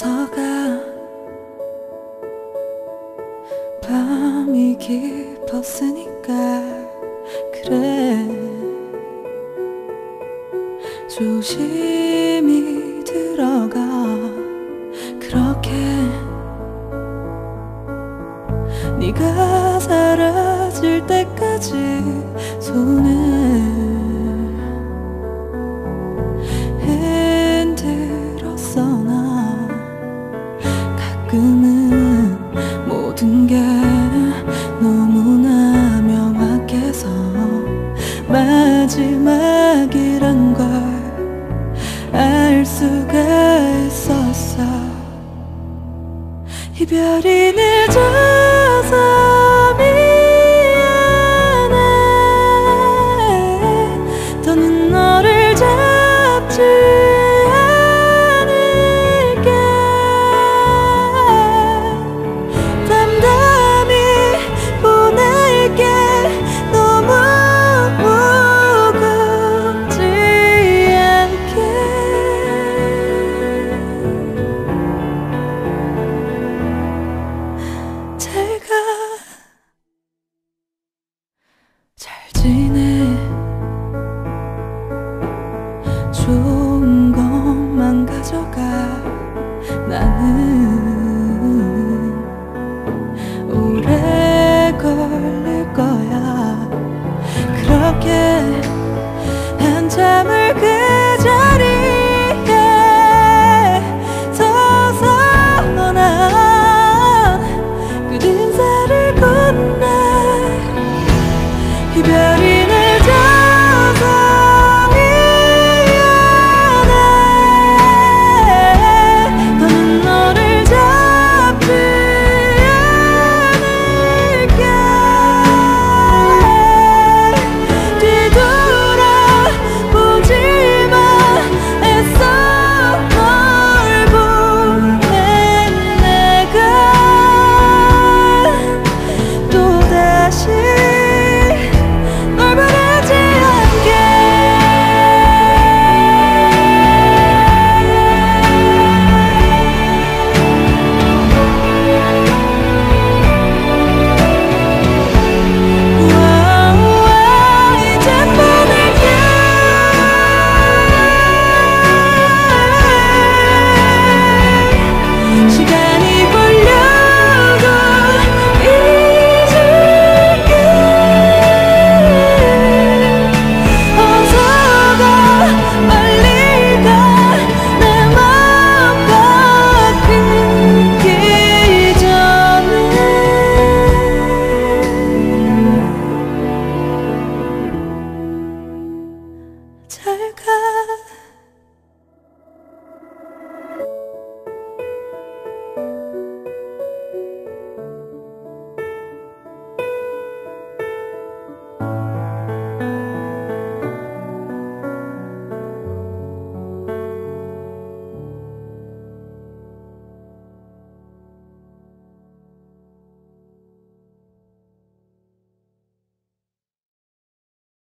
서가 밤이 깊었으니까 그래. 조심히 들어가. 그렇게 네가 사라질 때까지 손을 마지막이란 걸 알 수가 있었어. 이별이 내